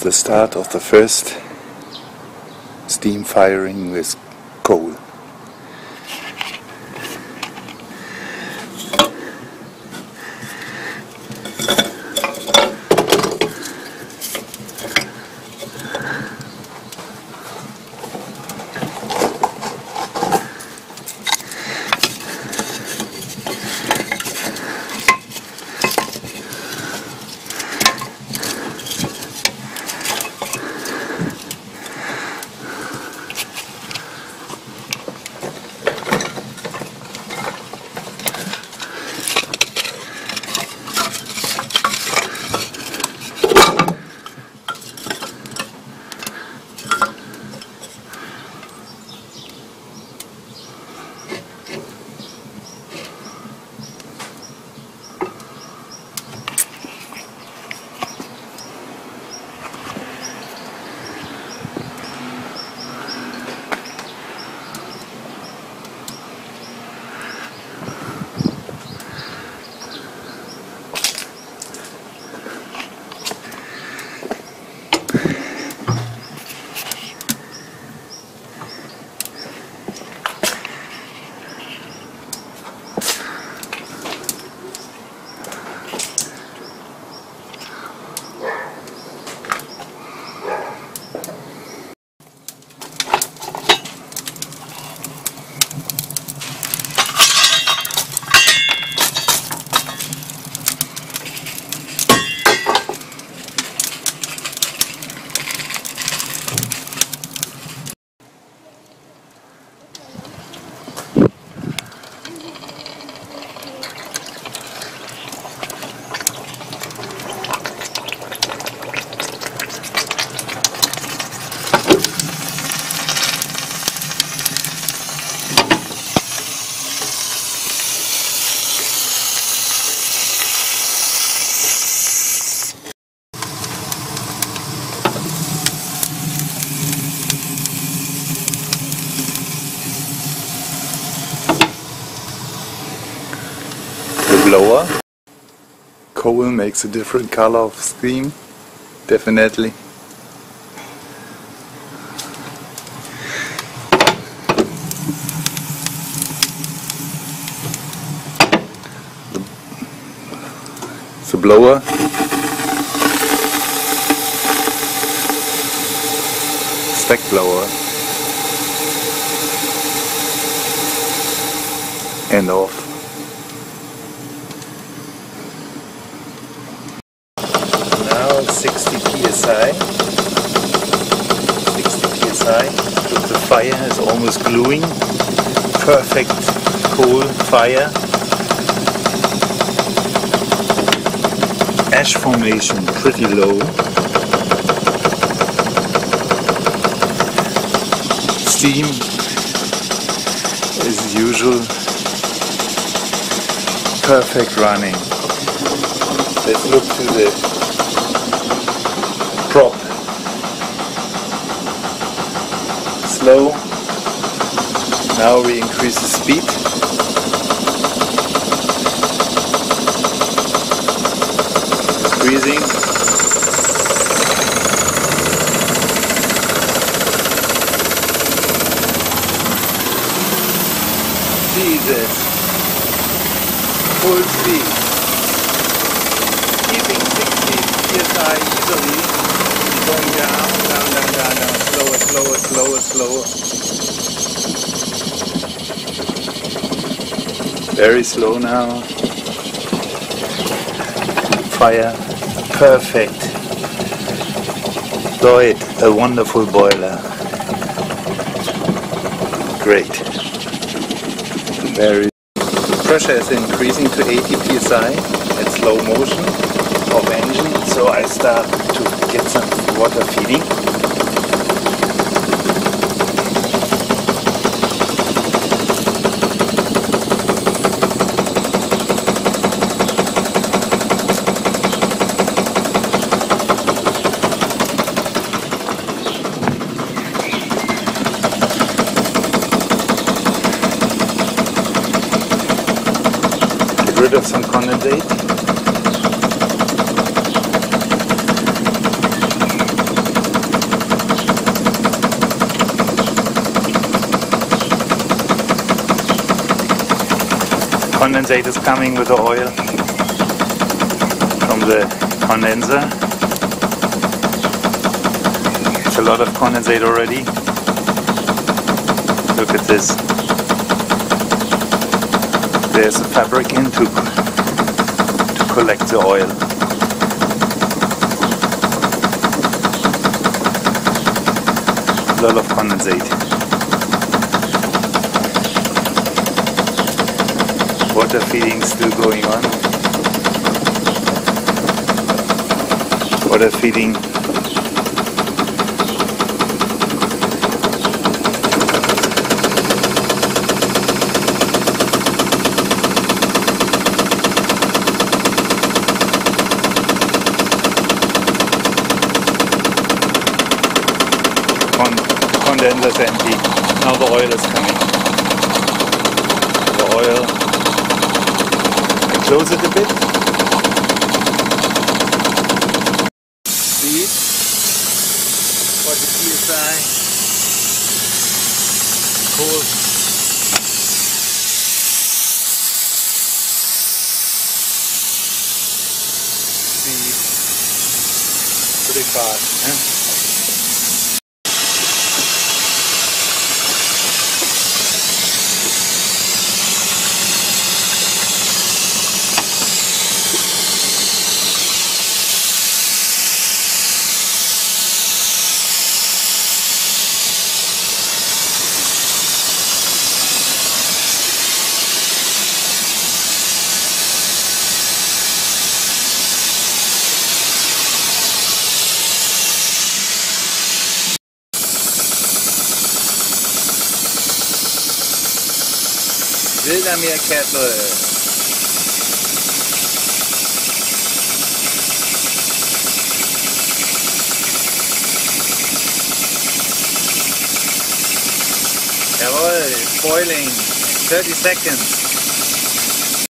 the start of the first steam firing with blower. Coal makes a different color of steam, definitely. The blower stack blower and off. Now 60 psi. 60 psi. Look, the fire is almost gluing. Perfect coal fire. Ash formation pretty low. Steam as usual. Perfect running. Let's look to the prop. Slow. Now we increase the speed. Squeezing. Jesus. Full speed. Keeping 60 psi easily. Going down, down, down, down, down. Slower, slower, slower, slower. Very slow now. Fire. Perfect. Lloyd, a wonderful boiler. Great. Very. Pressure is increasing to 80 psi at slow motion of engine, so I start to get some water feeding. Get rid of some condensate. Condensate is coming with the oil from the condenser. It's a lot of condensate already. Look at this. There's a fabric in to, to collect the oil. A lot of condensate. Water feeding still going on. Water feeding Con condenser's empty. Now the oil is coming. The oil. Close it a bit. Speed. 40 psi. Cool. Speed. Pretty fast, huh? Wilder Meerkessel. Jawohl, it's boiling. 30 seconds.